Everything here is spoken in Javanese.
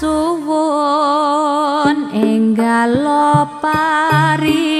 suwun enggal lopari